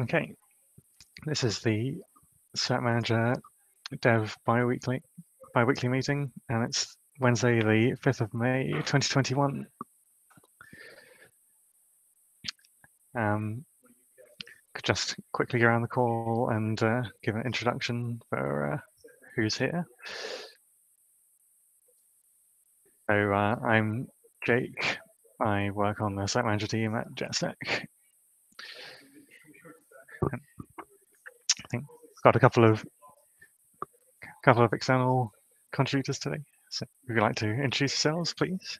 Okay, this is the Cert Manager Dev bi-weekly bi-weekly meeting, and it's Wednesday, the 5th of May, 2021. Um, could just quickly go around the call and uh, give an introduction for uh, who's here. So uh, I'm Jake. I work on the Cert Manager team at JetStack. I think we've got a couple of couple of external contributors today. So would you like to introduce yourselves, please?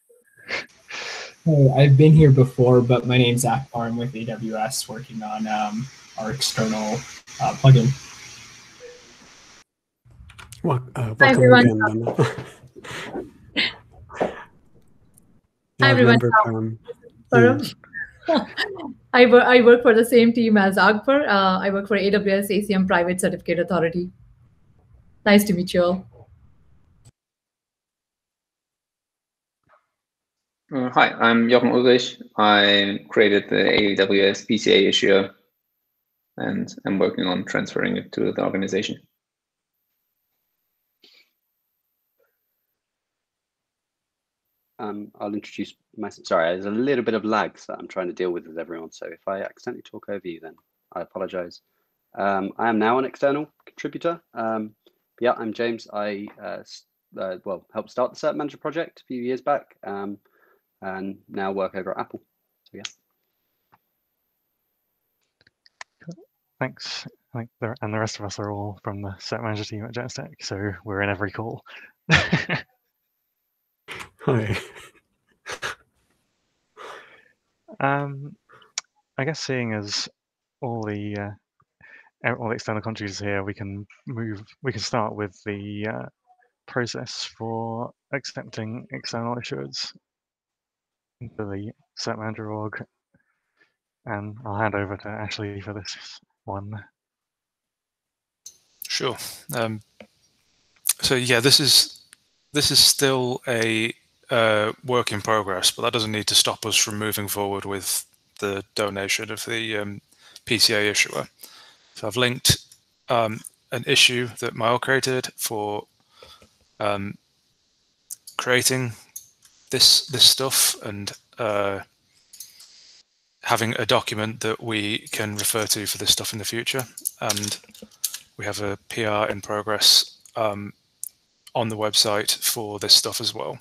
Hey, I've been here before, but my name's Zach I'm with AWS working on um, our external uh, plugin. Well, uh, Hi, welcome everyone. again. Hi, everyone. Um, Param. I, work, I work for the same team as Akbar. Uh, I work for AWS ACM Private Certificate Authority. Nice to meet you all. Uh, hi, I'm Jochen Ulrich. I created the AWS PCA issuer and I'm working on transferring it to the organization. Um, I'll introduce myself. Sorry, there's a little bit of lags that I'm trying to deal with with everyone. So if I accidentally talk over you, then I apologize. Um, I am now an external contributor. Um, yeah, I'm James. I uh, uh, well helped start the Cert Manager project a few years back, um, and now work over at Apple. So yeah. Thanks. I think the, and the rest of us are all from the Cert Manager team at JetStack, so we're in every call. Hi. Um, I guess seeing as all the uh, all the external contributors here, we can move. We can start with the uh, process for accepting external issuers into the Cert Manager org, and I'll hand over to Ashley for this one. Sure. Um, so yeah, this is this is still a uh, work in progress, but that doesn't need to stop us from moving forward with the donation of the um, PCA issuer. So I've linked um, an issue that Mael created for um, creating this this stuff and uh, having a document that we can refer to for this stuff in the future. And we have a PR in progress um, on the website for this stuff as well.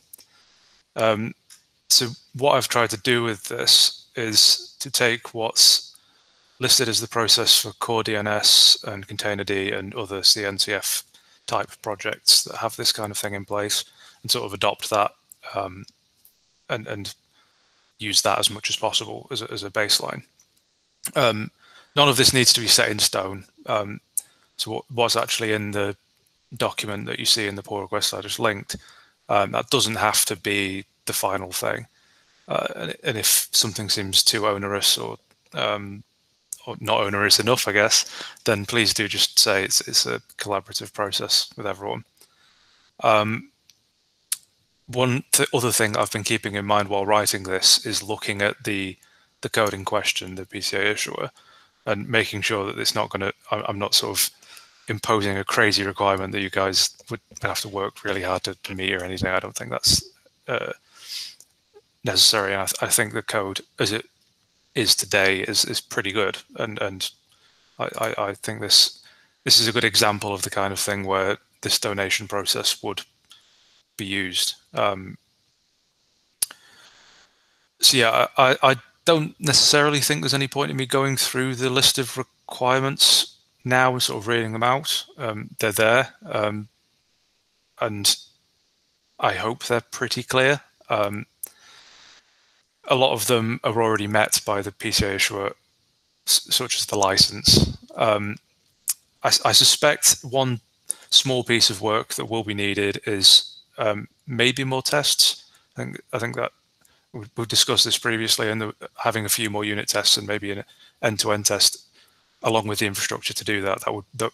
Um, so what I've tried to do with this is to take what's listed as the process for CoreDNS and containerd and other CNCF type projects that have this kind of thing in place and sort of adopt that um, and, and use that as much as possible as a, as a baseline. Um, none of this needs to be set in stone. Um, so what, what's actually in the document that you see in the pull request I just linked, um, that doesn't have to be the final thing. Uh, and, and if something seems too onerous or um, or not onerous enough, I guess, then please do just say it's it's a collaborative process with everyone. Um, one th- other thing I've been keeping in mind while writing this is looking at the the code in question, the PCA issuer, and making sure that it's not going to. I'm not sort of imposing a crazy requirement that you guys would have to work really hard to, to meet or anything. I don't think that's uh, necessary. I, th- I think the code as it is today is is pretty good, and and I, I, I think this this is a good example of the kind of thing where this donation process would be used. Um, so yeah, I, I don't necessarily think there's any point in me going through the list of requirements now we're sort of reading them out. Um, they're there, um, and I hope they're pretty clear. Um, a lot of them are already met by the PCA issuer, such as the license. Um, I, I suspect one small piece of work that will be needed is um, maybe more tests. I think I think that we- we've discussed this previously, and the, having a few more unit tests and maybe an end-to-end test along with the infrastructure to do that that would that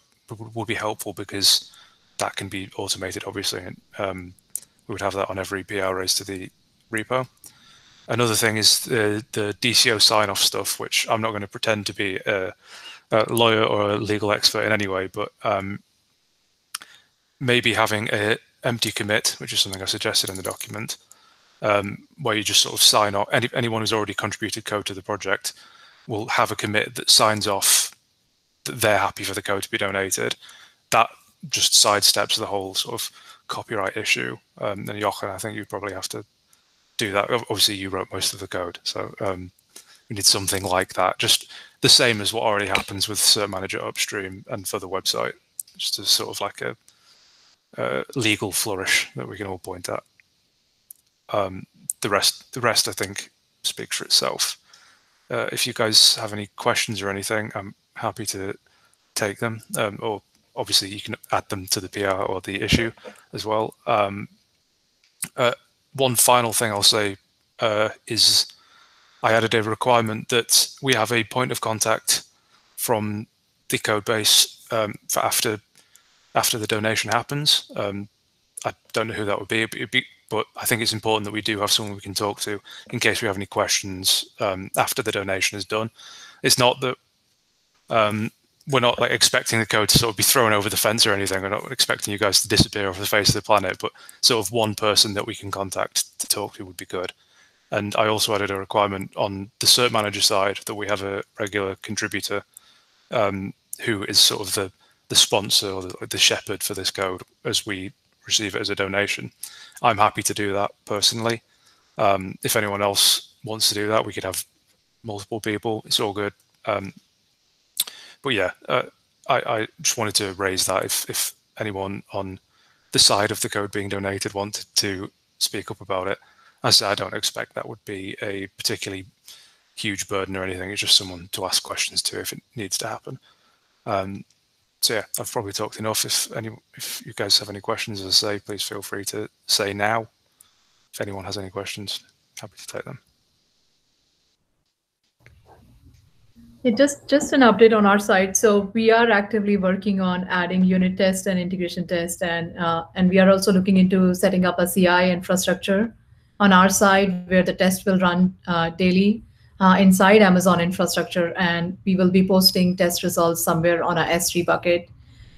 would, be helpful because that can be automated, obviously, and um, we would have that on every PR raise to the repo. Another thing is the, the DCO sign-off stuff, which I'm not going to pretend to be a, a lawyer or a legal expert in any way, but um, maybe having a empty commit, which is something I suggested in the document, um, where you just sort of sign off. Any, anyone who's already contributed code to the project will have a commit that signs off they're happy for the code to be donated. That just sidesteps the whole sort of copyright issue. Um, and Jochen, I think you'd probably have to do that. Obviously, you wrote most of the code, so um, we need something like that. Just the same as what already happens with Cert Manager upstream and for the website. Just as sort of like a, a legal flourish that we can all point at. Um, the rest, the rest, I think, speaks for itself. Uh, if you guys have any questions or anything, I'm happy to take them. Um, or obviously, you can add them to the PR or the issue as well. Um, uh, one final thing I'll say uh, is I added a requirement that we have a point of contact from the code base um, for after after the donation happens. Um, I don't know who that would be, be, but I think it's important that we do have someone we can talk to in case we have any questions um, after the donation is done. It's not that um, we're not like expecting the code to sort of be thrown over the fence or anything. We're not expecting you guys to disappear off the face of the planet, but sort of one person that we can contact to talk to would be good. And I also added a requirement on the cert manager side that we have a regular contributor um, who is sort of the the sponsor or the, the shepherd for this code as we receive it as a donation. I'm happy to do that personally. Um, if anyone else wants to do that, we could have multiple people. It's all good. Um, but yeah, uh, I, I, just wanted to raise that if, if anyone on the side of the code being donated wanted to speak up about it. I said I don't expect that would be a particularly huge burden or anything. It's just someone to ask questions to if it needs to happen. Um, so yeah, I've probably talked enough. If any, if you guys have any questions, as I say, please feel free to say now. If anyone has any questions, happy to take them. Yeah, just just an update on our side. So we are actively working on adding unit test and integration test, and uh, and we are also looking into setting up a CI infrastructure on our side where the test will run uh, daily uh, inside Amazon infrastructure, and we will be posting test results somewhere on a S3 bucket.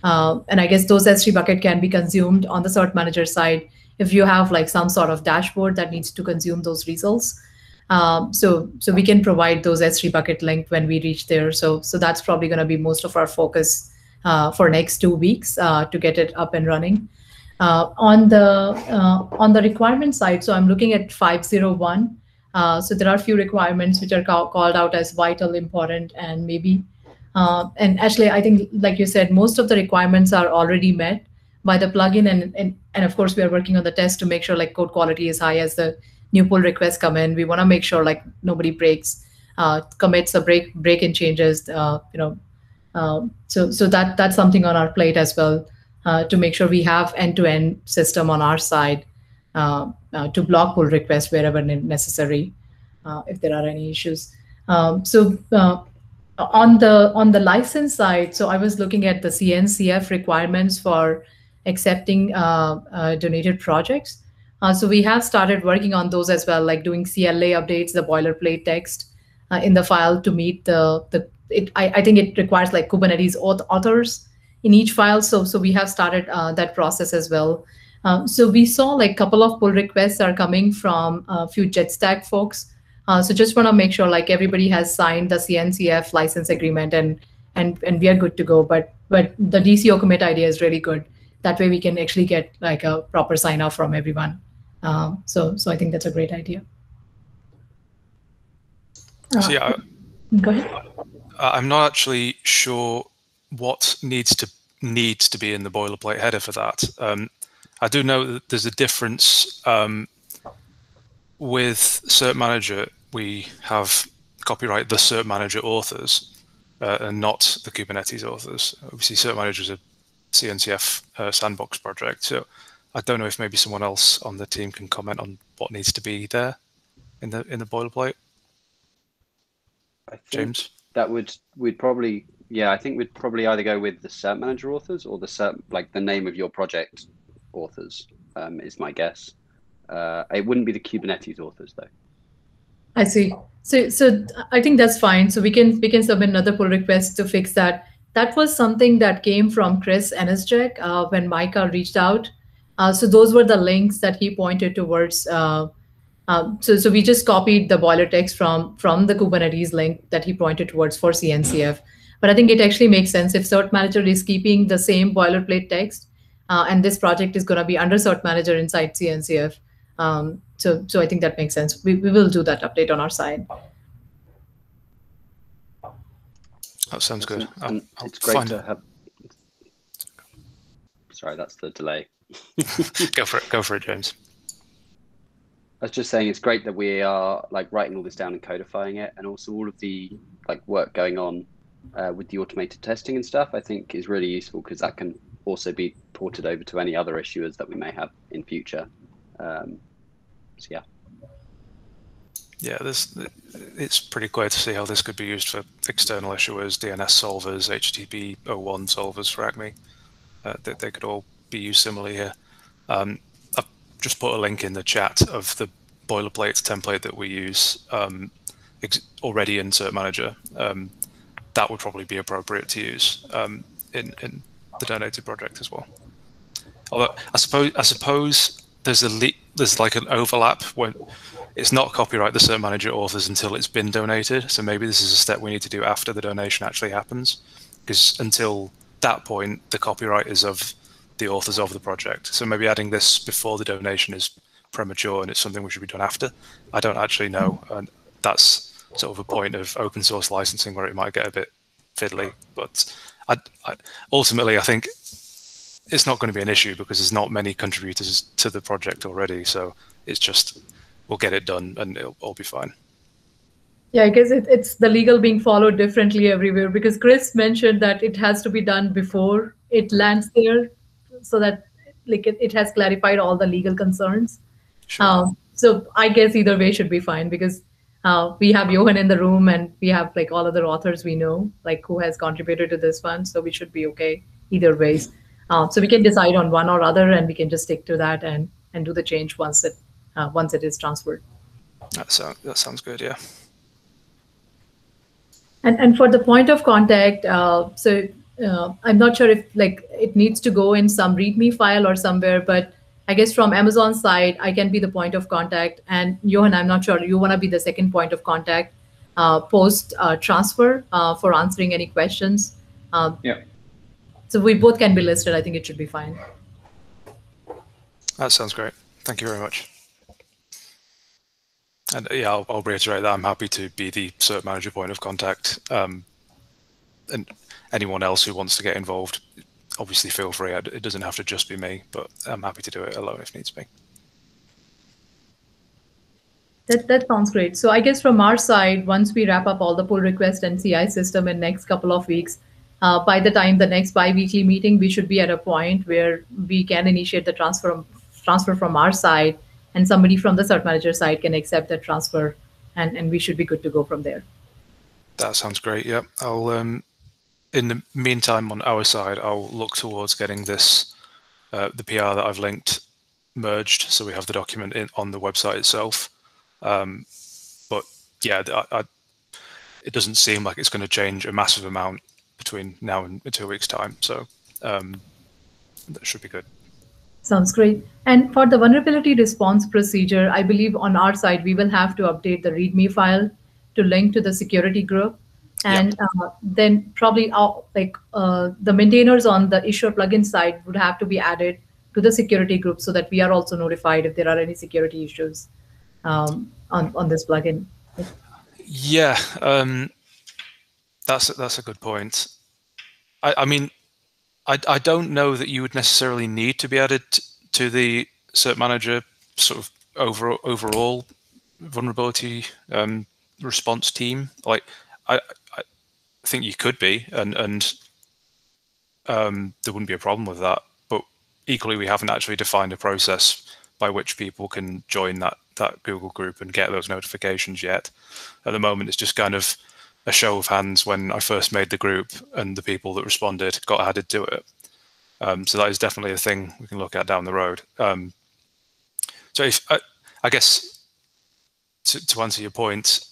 Uh, and I guess those S3 bucket can be consumed on the cert manager side if you have like some sort of dashboard that needs to consume those results. Um, so so we can provide those S3 bucket link when we reach there. So so that's probably going to be most of our focus uh, for next two weeks uh, to get it up and running. Uh, on the uh, on the requirement side, so I'm looking at 501. Uh, so there are a few requirements which are ca called out as vital, important, and maybe. Uh, and actually, I think, like you said, most of the requirements are already met by the plugin, and and and of course, we are working on the test to make sure like code quality is high as the new pull requests come in. We want to make sure like nobody breaks, uh, commits a break break in changes. Uh, you know, um, so so that that's something on our plate as well uh, to make sure we have end to end system on our side uh, uh, to block pull requests wherever necessary uh, if there are any issues. Um, so on the on the license side, so I was looking at the CNCF requirements for accepting donated projects. Uh, so we have started working on those as well, like doing CLA updates, the boilerplate text uh, in the file to meet the the. It, I, I think it requires like Kubernetes authors in each file. So so we have started uh, that process as well. Um, so we saw like a couple of pull requests are coming from a few JetStack folks. Uh, so just want to make sure like everybody has signed the CNCF license agreement and and and we are good to go. But but the DCO commit idea is really good. That way we can actually get like a proper sign off from everyone. Um, so so I think that's a great idea. Uh, so yeah, go ahead. I'm not actually sure what needs to needs to be in the boilerplate header for that. Um, I do know that there's a difference um, with Cert Manager. We have copyright the Cert Manager authors uh, and not the Kubernetes authors. Obviously, Cert Manager is a CNCF uh, sandbox project, so I don't know if maybe someone else on the team can comment on what needs to be there in the in the boilerplate. James, that would we'd probably yeah I think we'd probably either go with the Cert Manager authors or the Cert like the name of your project authors um, is my guess. Uh, it wouldn't be the Kubernetes authors though. I see. So, so I think that's fine. So we can we can submit another pull request to fix that. That was something that came from Chris Aniszczyk uh, when Micah reached out. Uh, so those were the links that he pointed towards. Uh, um, so, so we just copied the boiler text from from the Kubernetes link that he pointed towards for CNCF. But I think it actually makes sense if Cert Manager is keeping the same boilerplate text, uh, and this project is going to be under Cert Manager inside CNCF. Um, so, so I think that makes sense. We, we will do that update on our side. That sounds good. And I'll, I'll it's great find to it. have. Sorry, that's the delay. Go for it. Go for it, James. I was just saying it's great that we are like writing all this down and codifying it, and also all of the like work going on uh, with the automated testing and stuff. I think is really useful because that can also be ported over to any other issuers that we may have in future. Um, so yeah, Yeah, this it's pretty clear to see how this could be used for external issuers, DNS solvers, HTTP 01 solvers for Acme. Uh, they, they could all be used similarly here. Um, I've just put a link in the chat of the boilerplate template that we use um, already in Cert Manager. Um, that would probably be appropriate to use um, in, in the donated project as well. Although I suppose I suppose there's a there's like an overlap when it's not copyright the cert manager authors until it's been donated. So maybe this is a step we need to do after the donation actually happens, because until that point, the copyright is of the authors of the project. So maybe adding this before the donation is premature and it's something which should be done after. I don't actually know, and that's sort of a point of open source licensing where it might get a bit fiddly. But I, I, ultimately, I think it's not going to be an issue because there's not many contributors to the project already. So it's just we'll get it done and it'll all be fine. Yeah, I guess it, it's the legal being followed differently everywhere because Chris mentioned that it has to be done before it lands there, so that like it, it has clarified all the legal concerns. Sure. Um, so I guess either way should be fine because uh, we have Jochen in the room and we have like all other authors we know, like who has contributed to this one. So we should be okay either ways. Uh, so we can decide on one or other, and we can just stick to that and and do the change once it uh, once it is transferred. That sounds that sounds good. Yeah. And and for the point of contact, uh, so uh, I'm not sure if like it needs to go in some README file or somewhere, but I guess from Amazon side, I can be the point of contact. And Jochen, I'm not sure you want to be the second point of contact uh, post uh, transfer uh, for answering any questions. Um, Yeah. So we both can be listed. I think it should be fine. That sounds great. Thank you very much. And uh, yeah, I'll, I'll reiterate that I'm happy to be the cert manager point of contact. Um, and anyone else who wants to get involved, obviously feel free. It doesn't have to just be me, but I'm happy to do it alone if needs be. That, that sounds great. So I guess from our side, once we wrap up all the pull request and CI system in next couple of weeks, uh, by the time the next bi-weekly meeting, we should be at a point where we can initiate the transfer transfer from our side, and somebody from the cert manager side can accept that transfer, and, and we should be good to go from there. That sounds great. Yeah, I'll um, in the meantime on our side, I'll look towards getting this uh, the PR that I've linked merged, so we have the document in, on the website itself. Um, but yeah, I, I, it doesn't seem like it's going to change a massive amount between now and two weeks' time. So um, that should be good. Sounds great. And for the vulnerability response procedure, I believe on our side, we will have to update the README file to link to the security group. And uh, then probably our, like uh, the maintainers on the issuer plugin side would have to be added to the security group so that we are also notified if there are any security issues um, on, on this plugin. Yeah, um, that's that's a good point. I, I mean, I, I don't know that you would necessarily need to be added to the cert manager sort of over, overall vulnerability um, response team. Like, I think you could be, and and um, there wouldn't be a problem with that. But equally, we haven't actually defined a process by which people can join that that Google group and get those notifications yet. At the moment, it's just kind of a show of hands when I first made the group and the people that responded got added to it. Um, so that is definitely a thing we can look at down the road. Um, so if, I, I guess to, to answer your point,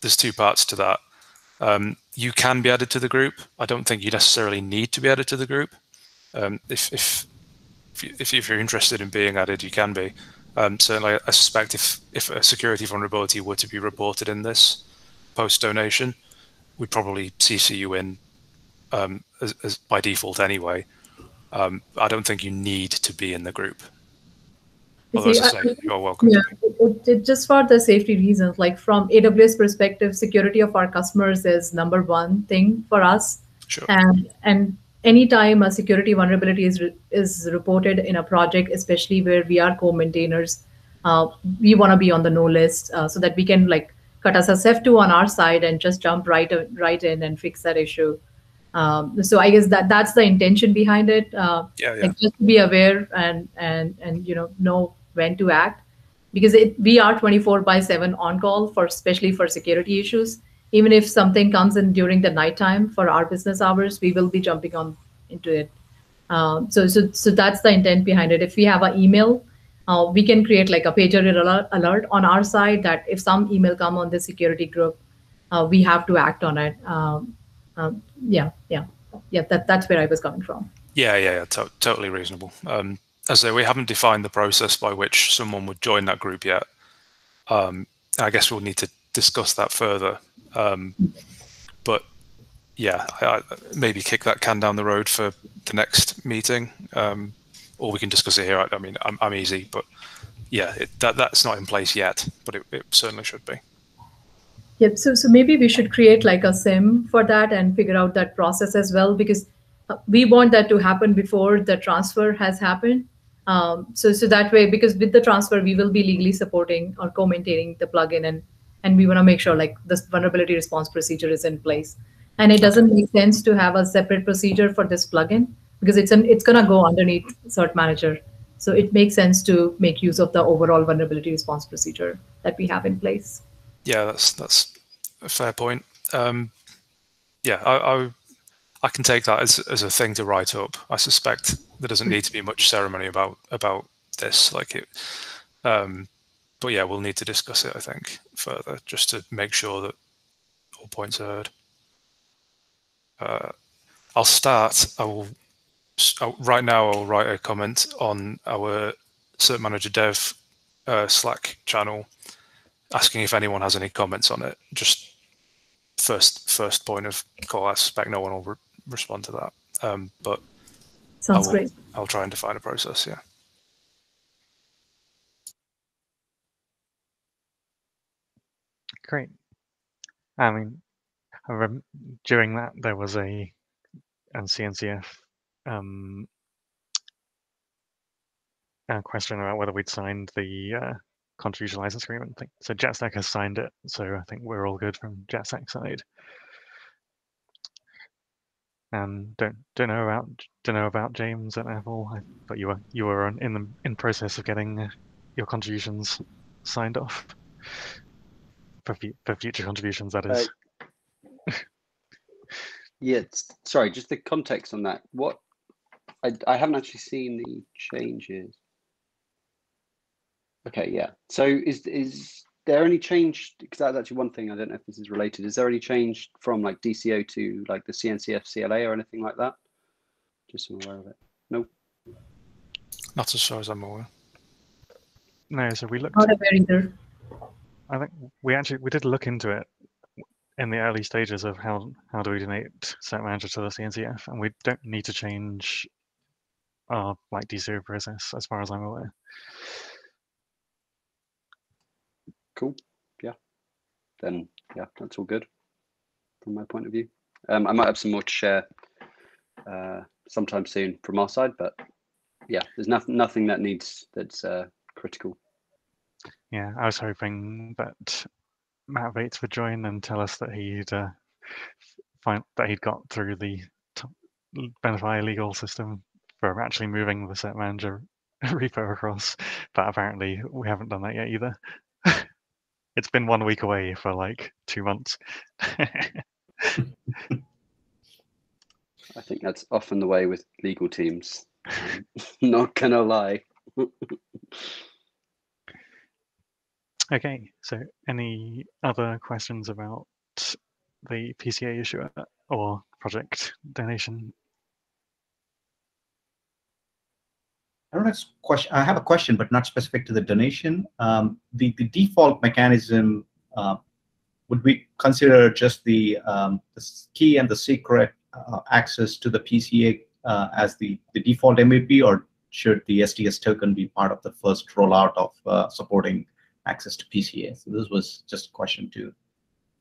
there's two parts to that. Um, you can be added to the group. I don't think you necessarily need to be added to the group. Um, if if if, you, you're interested in being added, you can be. Um, certainly, I suspect if if a security vulnerability were to be reported in this post donation, we'd probably CC you in um, as, as by default anyway. Um, I don't think you need to be in the group. Although, see, I I- you're welcome. Yeah, it, it, just for the safety reasons, like from AWS perspective, security of our customers is number one thing for us. Sure. And and anytime a security vulnerability is re- is reported in a project, especially where we are co-maintainers, uh, we want to be on the no list uh, so that we can like cut us a Sev2 on our side and just jump right uh, right in and fix that issue. Um, so I guess that that's the intention behind it. Uh, Yeah, yeah. like just to be aware and and and you know know when to act because it, we are 24 by 7 on call for especially for security issues. Even if something comes in during the nighttime for our business hours we will be jumping on into it. Um, so so so that's the intent behind it. If we have an email uh, we can create like a pager alert, alert on our side that if some email come on the security group uh, we have to act on it. Um, um, yeah yeah yeah that, that's where i was coming from. Yeah, yeah, yeah to- totally reasonable. Um, as say, we haven't defined the process by which someone would join that group yet. Um, I guess we'll need to discuss that further. Um, but yeah, I, I, maybe kick that can down the road for the next meeting, um, or we can discuss it here. I, I mean, I'm, I'm easy, but yeah, it, that that's not in place yet, but it, it certainly should be. Yep. So, so maybe we should create like a sim for that and figure out that process as well, because uh, we want that to happen before the transfer has happened. Um, so, so that way, because with the transfer, we will be legally supporting or co-maintaining the plugin, and and we want to make sure like this vulnerability response procedure is in place. And it doesn't make sense to have a separate procedure for this plugin because it's an it's gonna go underneath Cert Manager. So it makes sense to make use of the overall vulnerability response procedure that we have in place. Yeah, that's that's a fair point. Um, yeah, I, I I can take that as as a thing to write up. I suspect there doesn't need to be much ceremony about about this. Like it, um, but yeah, we'll need to discuss it. I think further just to make sure that all points are heard. Uh, I'll start. I will oh, right now. I'll write a comment on our Cert Manager Dev uh, Slack channel asking if anyone has any comments on it. Just first first point of call. I suspect no one will re- respond to that. Um, but Sounds will. great. I'll try and define a process. Yeah. Great. I mean, I rem- during that there was a and CNCF um, a question about whether we'd signed the uh, contribution license agreement. I think so. JetStack has signed it, so I think we're all good from JetStack side. And don't don't know about don't know about James at Apple. I thought you were you were in the in process of getting uh, your contributions signed off for for future contributions. That is. Yeah, it's- sorry, just the context on that. What I, I haven't actually seen the changes. Okay, yeah. So is is there any change? Because that's actually one thing I don't know if this is related. Is there any change from like DCO to like the CNCF CLA or anything like that? Just so I'm aware of it. No. Not as far as I'm aware. No, so we looked. Not aware either. I think we actually we did look into it in the early stages of how how do we donate cert manager to the CNCF, and we don't need to change our like DCO process as far as I'm aware. Cool. Yeah. Then yeah, that's all good from my point of view. Um, I might have some more to share uh, sometime soon from our side, but yeah, there's nothing nothing that needs that's uh, critical. Yeah, I was hoping that Matt Bates would join and tell us that he'd uh, find that he'd got through the Venafi legal system for actually moving the cert manager repo across, but apparently we haven't done that yet either. It's been one week away for like two months. I think that's often the way with legal teams. Um, Not gonna lie. Okay, so any other questions about the PCA issuer or project donation? I don't question. I have a question, but not specific to the donation. Um, the the default mechanism uh, would we consider just the um, the key and the secret uh, access to the PCA uh, as the the default MVP, or should the STS token be part of the first rollout of uh, supporting access to PCA? So this was just a question to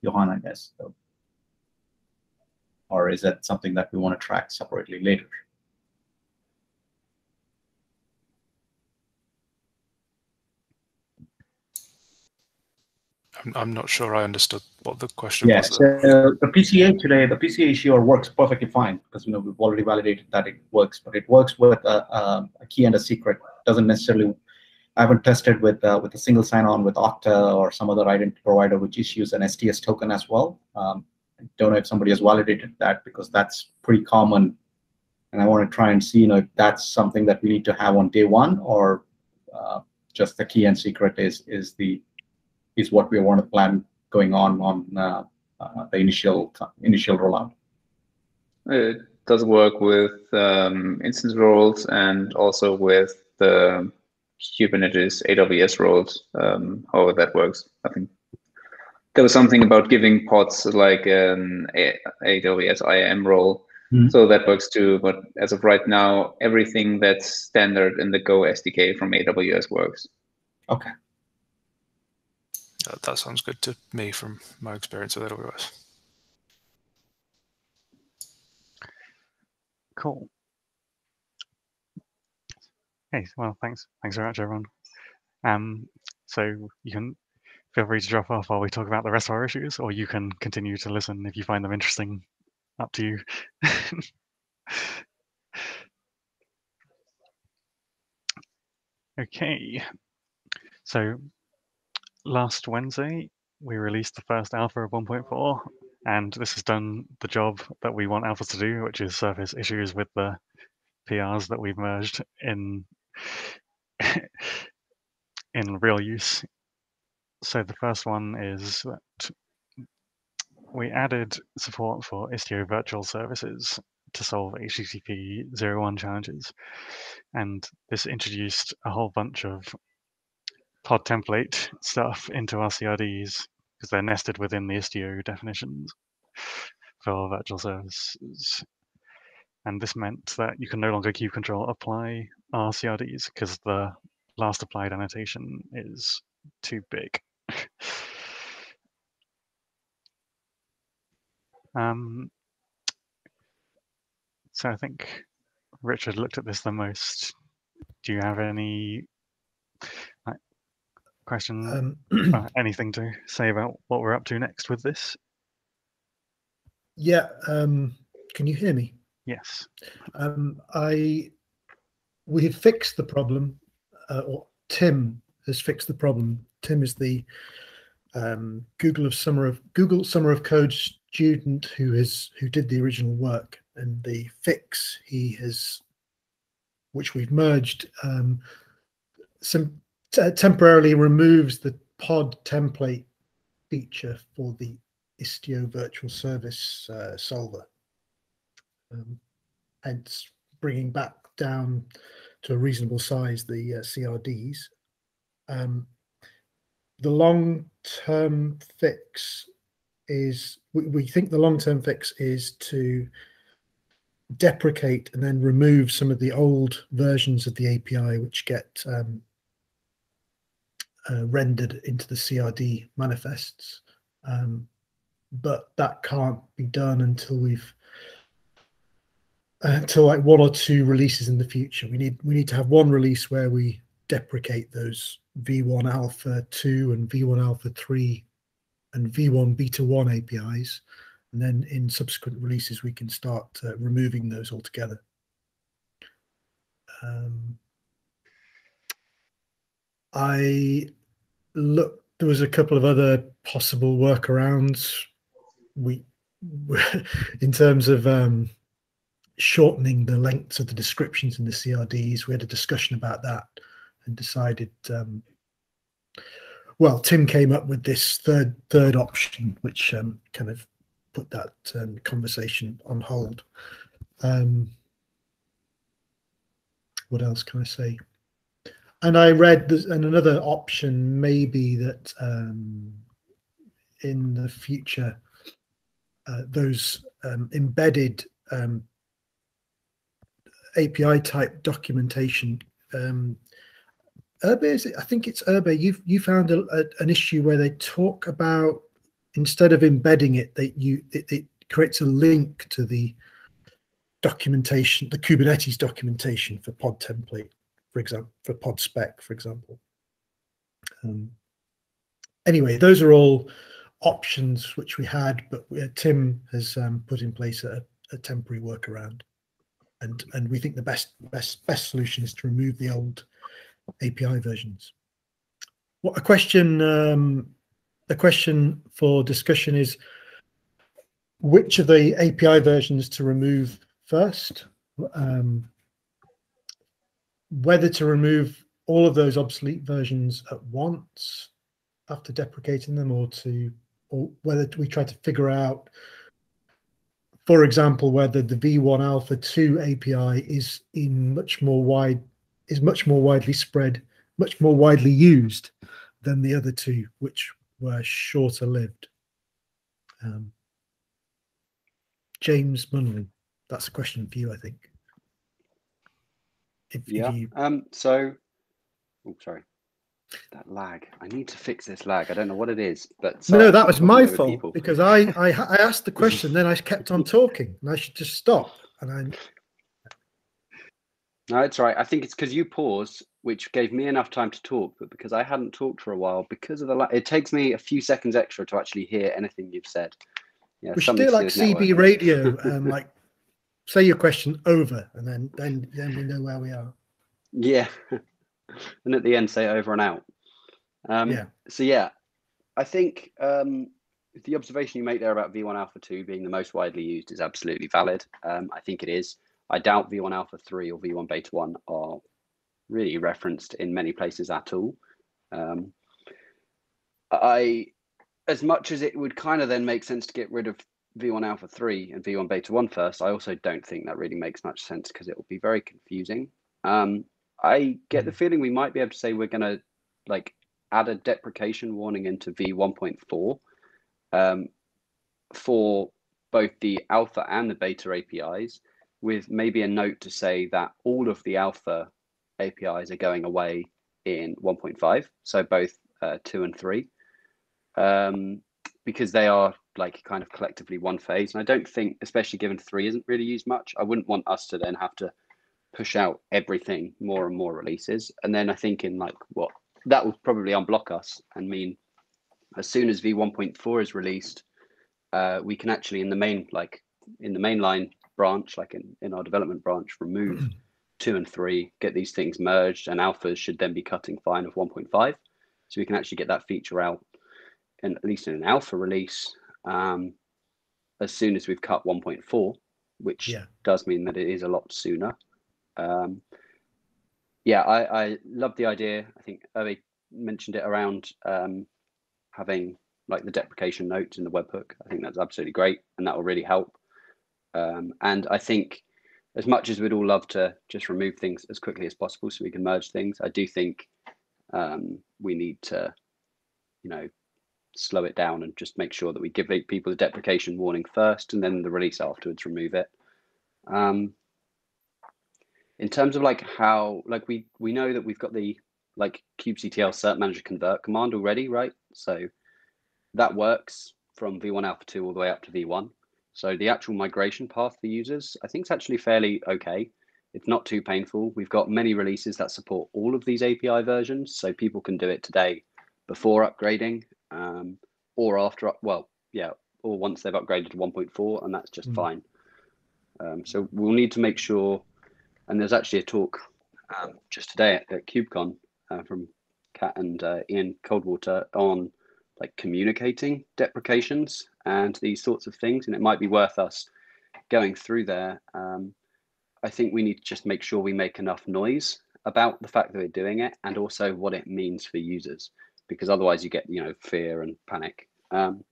Jochen, I guess. So- or is that something that we want to track separately later? I'm, I'm not sure I understood what the question Yeah, was. so the PCA today, the PCA issuer works perfectly fine because you know we've already validated that it works, but it works with a, a, a key and a secret. Doesn't necessarily. I haven't tested with uh, with a single sign-on with Okta or some other identity provider which issues an STS token as well. Um, I don't know if somebody has validated that because that's pretty common, and I want to try and see you know if that's something that we need to have on day one or uh, just the key and secret is is the is what we want to plan going on on uh, uh, the initial initial rollout. It does work with um, instance roles and also with the Kubernetes AWS roles. Um, however that works, I think there was something about giving pods like an AWS IAM role. Mhm. So that works too, but as of right now, everything that's standard in the Go SDK from AWS works. Okay. That, that sounds good to me from my experience with AWS. Cool. Okay, well, thanks. Thanks very much, everyone. Um, so you can feel free to drop off while we talk about the rest of our issues, or you can continue to listen if you find them interesting. Up to you. okay. So last Wednesday, we released the first alpha of 1.4, and this has done the job that we want alphas to do, which is surface issues with the PRs that we've merged in in real use. So the first one is that we added support for Istio virtual services to solve HTTP 01 challenges. And this introduced a whole bunch of pod template stuff into our CRDs because they're nested within the Istio definitions for virtual services. And this meant that you can no longer kubectl apply RCRDs because the last applied annotation is too big. um, so I think Richard looked at this the most. Do you have any question, Um, uh, anything to say about what we're up to next with this? yeah, um, can you hear me? Yes. Um, I we have fixed the problem, uh, or Tim has fixed the problem. Tim is the um, Google of Summer of Google Summer of Code student who has who did the original work, and the fix he has, which we've merged, um, some temporarily removes the pod template feature for the Istio virtual service uh, solver um, hence bringing back down to a reasonable size the uh, CRDs. Um, the long-term fix is we, we think the long-term fix is to deprecate and then remove some of the old versions of the API which get um, uh, rendered into the CRD manifests. Um, but that can't be done until we've until like one or two releases in the future. We need we need to have one release where we deprecate those V1 Alpha 2 and V1 Alpha 3 and V1 Beta 1 APIs. And then in subsequent releases, we can start uh, removing those altogether. Um, I look, there was a couple of other possible workarounds. We, in terms of um, shortening the lengths of the descriptions in the CRDs. We had a discussion about that and decided um, well, Tim came up with this third third option, which um, kind of put that um, conversation on hold. Um, what else can I say? And I read there's and another option may be that um, in the future, uh, those um, embedded um, API type documentation. Um, Irbe? I think it's Irbe. You've you found a, a, an issue where they talk about instead of embedding it, that you it, it creates a link to the documentation, the Kubernetes documentation for pod template, for example, for pod spec, for example. Um, anyway, those are all options which we had, but we, uh, Tim has um, put in place a, a, temporary workaround, and and we think the best best best solution is to remove the old API versions. What a question um, the question for discussion is which of the API versions to remove first, um, whether to remove all of those obsolete versions at once after deprecating them or to or whether we try to figure out for example whether the v1 alpha 2 api is in much more wide is much more widely spread much more widely used than the other two which were shorter lived. Um, James Munnelly, that's a question for you, I think. If, yeah. If you... Um. So, oh, sorry, that lag. I need to fix this lag. I don't know what it is, but no, that was my fault people. because I, I I asked the question, then I kept on talking, and I should just stop. And I. No, it's right. I think it's because you paused which gave me enough time to talk. But because I hadn't talked for a while, because of the lag, it takes me a few seconds extra to actually hear anything you've said. Yeah, we should do like CB radio, um, like say your question over, and then then then we know where we are. Yeah, and at the end say over and out. Um, yeah. So yeah, I think um, the observation you make there about V1 Alpha 2 being the most widely used is absolutely valid. Um, I think it is. I doubt V1 Alpha 3 or V1 Beta 1 are really referenced in many places at all. Um, I, as much as it would kind of then make sense to get rid of V1 Alpha 3 and V1 Beta 1 first, I also don't think that really makes much sense because it will be very confusing. Um, I get the hmm. feeling we might be able to say we're going to like add a deprecation warning into V1.4 um, for both the alpha and the beta APIs, with maybe a note to say that all of the alpha APIs are going away in 1.5, so both uh, two and three, um, because they are like kind of collectively one phase. And I don't think, especially given three isn't really used much, I wouldn't want us to then have to push out everything more and more releases. And then I think in like what that will probably unblock us and mean as soon as V1.4 is released, uh, we can actually in the main like in the mainline branch, like in, in our development branch, remove two and three, get these things merged, and alphas should then be cutting fine of 1.5. So we can actually get that feature out, and at least in an alpha release, um, as soon as we've cut 1.4, which yeah. does mean that it is a lot sooner. Um, yeah, I, I love the idea. I think Irbe mentioned it around um, having like the deprecation notes in the webhook. I think that's absolutely great, and that will really help. Um, and I think as much as we'd all love to just remove things as quickly as possible so we can merge things, I do think um, we need to, you know, slow it down and just make sure that we give people the deprecation warning first and then the release afterwards remove it. Um, in terms of like how, like we we know that we've got the like kubectl cert manager convert command already, right? So that works from v1 alpha 2 all the way up to v1 so the actual migration path for users, I think is actually fairly okay. It's not too painful. We've got many releases that support all of these API versions, so people can do it today before upgrading um, or after, well, yeah, or once they've upgraded to 1.4, and that's just mm. fine. Um, so we'll need to make sure, and there's actually a talk um, just today at, at KubeCon uh, from Kat and uh, Ian Coldwater on like communicating deprecations and these sorts of things. And it might be worth us going through there. Um, I think we need to just make sure we make enough noise about the fact that we're doing it and also what it means for users. Because otherwise you get you know fear and panic. Um,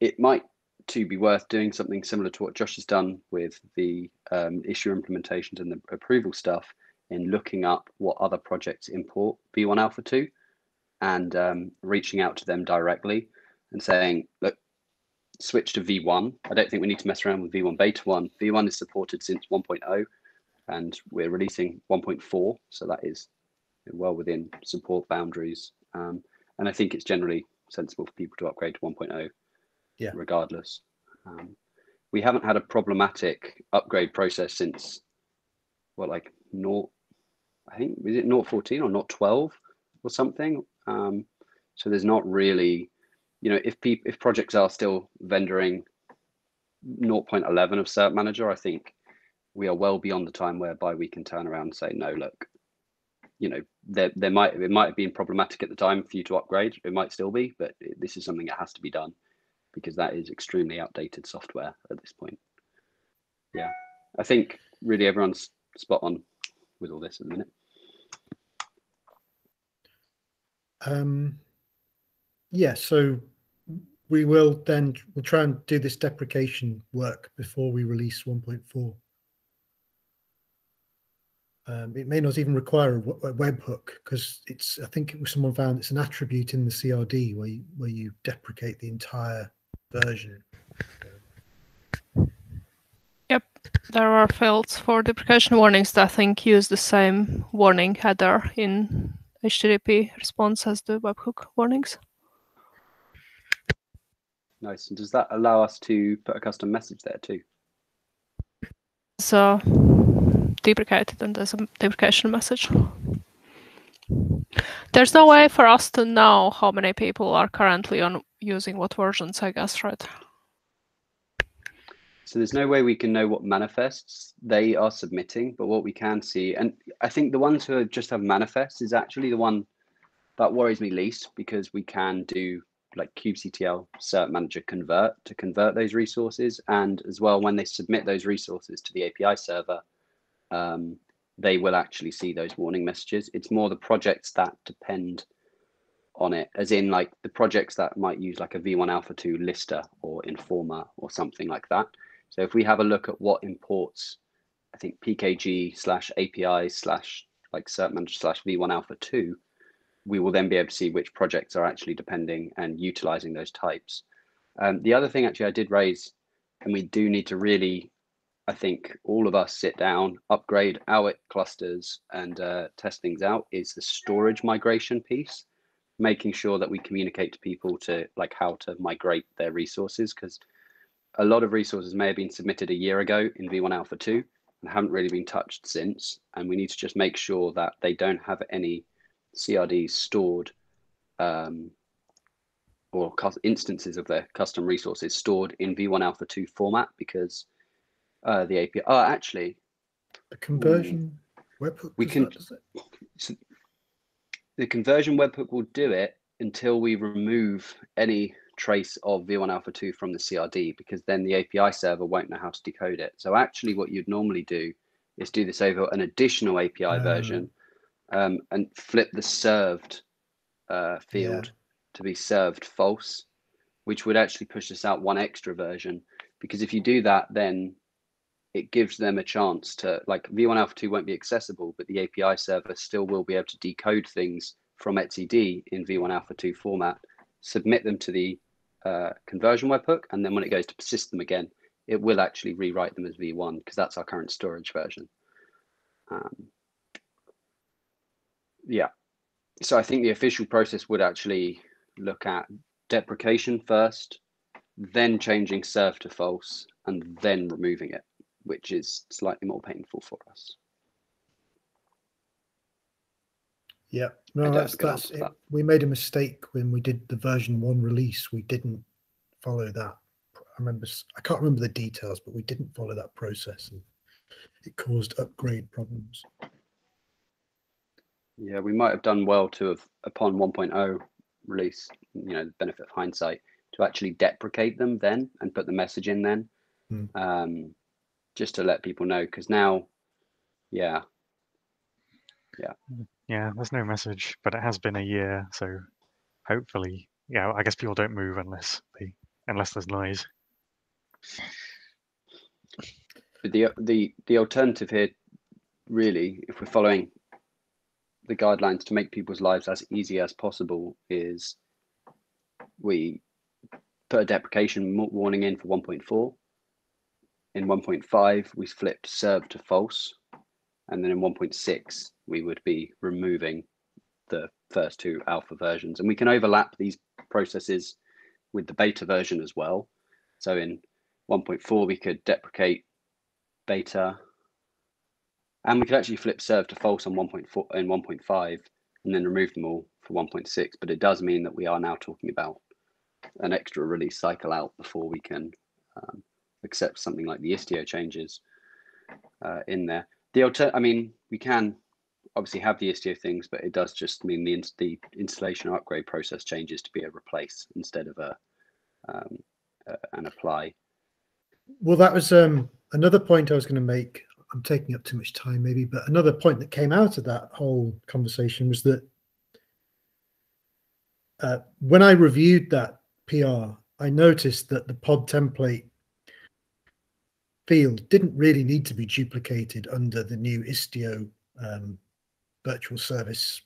it might to be worth doing something similar to what Josh has done with the um, issue implementations and the approval stuff in looking up what other projects import V1 Alpha 2 and um, reaching out to them directly and saying, look, switch to V1. I don't think we need to mess around with V1 Beta 1. V1 is supported since 1.0 and we're releasing 1.4. So that is well within support boundaries. Um, and I think it's generally sensible for people to upgrade to 1.0 Yeah. regardless. Um, we haven't had a problematic upgrade process since, what, like naught, I think, is it naught 14 or naught 12 or something? Um, so there's not really, you know, if people, if projects are still vendoring 0.11 of Cert Manager, I think we are well beyond the time whereby we can turn around and say, no, look, you know, there, there might it might have been problematic at the time for you to upgrade. It might still be, but this is something that has to be done because that is extremely outdated software at this point. Yeah, I think really everyone's spot on with all this at the minute. Um, yeah, so we will then we'll try and do this deprecation work before we release 1.4. Um, it may not even require a, w- a webhook because it's. I think it was someone found it's an attribute in the CRD where you, where you deprecate the entire version. Yep, there are fields for deprecation warnings that I think use the same warning header in HTTP response as the webhook warnings. Nice. And does that allow us to put a custom message there too? So deprecated and there's a deprecation message. There's no way for us to know how many people are currently on using what versions, I guess, right? So there's no way we can know what manifests they are submitting, but what we can see, and I think the ones who just have manifests is actually the one that worries me least because we can do like kubectl cert manager convert to convert those resources, and as well when they submit those resources to the API server, um, they will actually see those warning messages. It's more the projects that depend on it, as in like the projects that might use like a V1 Alpha 2 lister or Informer or something like that. So if we have a look at what imports, I think PKG slash API slash like cert manager slash V1 Alpha 2, we will then be able to see which projects are actually depending and utilizing those types. Um, the other thing actually I did raise, and we do need to really, I think all of us sit down, upgrade our clusters and uh, test things out is the storage migration piece, making sure that we communicate to people to like how to migrate their resources because a lot of resources may have been submitted a year ago in V1 Alpha 2 and haven't really been touched since. And we need to just make sure that they don't have any CRDs stored um, or instances of their custom resources stored in V1 Alpha 2 format because uh, the API. Oh, actually, The conversion webhook. We can- so the conversion webhook will do it until we remove any trace of V1 Alpha 2 from the CRD because then the API server won't know how to decode it. So actually what you'd normally do is do this over an additional API Oh. version um, and flip the served uh, field to be served false, which would actually push us out one extra version. Because if you do that, then it gives them a chance to like V1 Alpha 2 won't be accessible, but the API server still will be able to decode things from etcd in V1 Alpha 2 format, submit them to the uh, conversion webhook, and then when it goes to persist them again, it will actually rewrite them as V1 because that's our current storage version. Um, yeah, so I think the official process would actually look at deprecation first, then changing serve to false, and then removing it, which is slightly more painful for us. Yeah, no, that's that's it. that. We made a mistake when we did the version one release. We didn't follow that. I remember. I can't remember the details, but we didn't follow that process, and it caused upgrade problems. Yeah, we might have done well to have, upon 1.0 release, you know, the benefit of hindsight, to actually deprecate them then and put the message in then, um, just to let people know. Because now, yeah, Yeah, Yeah, there's no message, but it has been a year, so hopefully, yeah, I guess people don't move unless they unless there's noise. But the the the alternative here, really, if we're following the guidelines to make people's lives as easy as possible, is we put a deprecation warning in for 1.4. In 1.5, we flipped serve to false, and then in 1.6, we would be removing the first two alpha versions, and we can overlap these processes with the beta version as well. So in 1.4, we could deprecate beta, and we could actually flip serve to false on 1.4 and 1.5, and then remove them all for 1.6. But it does mean that we are now talking about an extra release cycle out before we can um, accept something like the Istio changes uh, in there. The alter, I mean, we can obviously have the Istio things, but it does just mean the, the installation or upgrade process changes to be a replace instead of a um, an apply. Well, that was um, another point I was going to make. I'm taking up too much time, maybe, but another point that came out of that whole conversation was that uh, when I reviewed that PR, I noticed that the pod template field didn't really need to be duplicated under the new Istio um, virtual service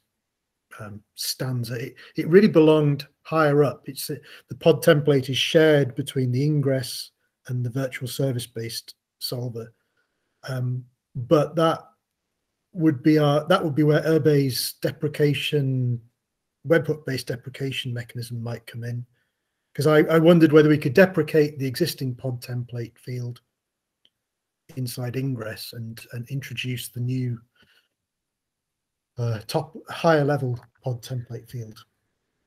um, stanza. It, it really belonged higher up. It's uh, the pod template is shared between the ingress and the virtual service based solver. Um, but that would be our that would be where Irbe's deprecation webhook based deprecation mechanism might come in. Because I, I wondered whether we could deprecate the existing pod template field inside ingress and and introduce the new uh, top higher level pod template field.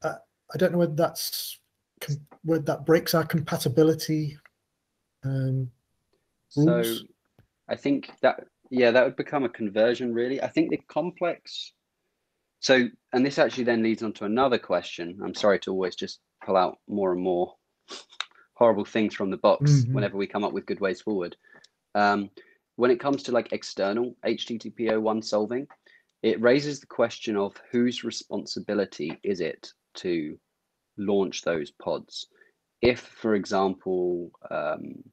Uh, I don't know whether that's whether that breaks our compatibility um, So. I think that yeah, that would become a conversion really. I think the complex so and this actually then leads on to another question. I'm sorry to always just pull out more and more horrible things from the box Mhm. whenever we come up with good ways forward. Um, when it comes to like external HTTP01 solving, it raises the question of whose responsibility is it to launch those pods? If, for example, um,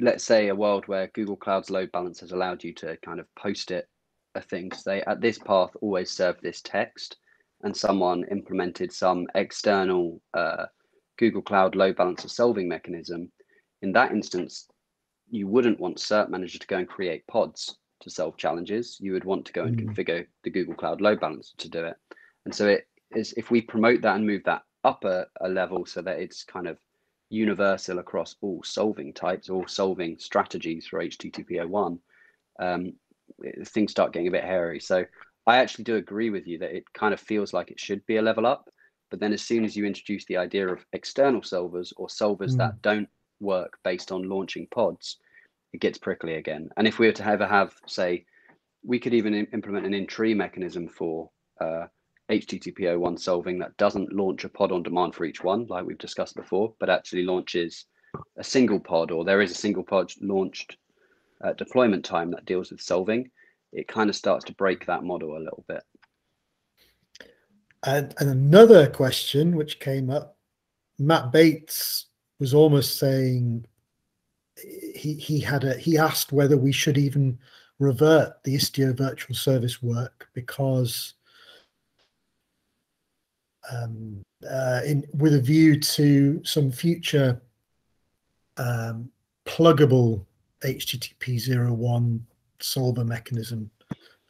let's say a world where Google Cloud's load balance has allowed you to kind of post it a thing say at this path always serve this text, and someone implemented some external uh, Google Cloud load balancer solving mechanism. In that instance, you wouldn't want Cert Manager to go and create pods to solve challenges. You would want to go and Mm. configure the Google Cloud load balancer to do it. And so it is if we promote that and move that up a, a level so that it's kind of universal across all solving types or solving strategies for HTTP01, um, it- things start getting a bit hairy. So I actually do agree with you that it kind of feels like it should be a level up. But then as soon as you introduce the idea of external solvers or solvers that don't work based on launching pods, it gets prickly again. And if we were to ever have, say, we could even implement an in-tree mechanism for uh, HTTP01 solving that doesn't launch a pod on demand for each one, like we've discussed before, but actually launches a single pod, or there is a single pod launched at deployment time that deals with solving. It kind of starts to break that model a little bit. And, and another question which came up, Matt Bates was almost saying he he had a he asked whether we should even revert the Istio virtual service work because um, uh, in with a view to some future um, pluggable HTTP 01 solver mechanism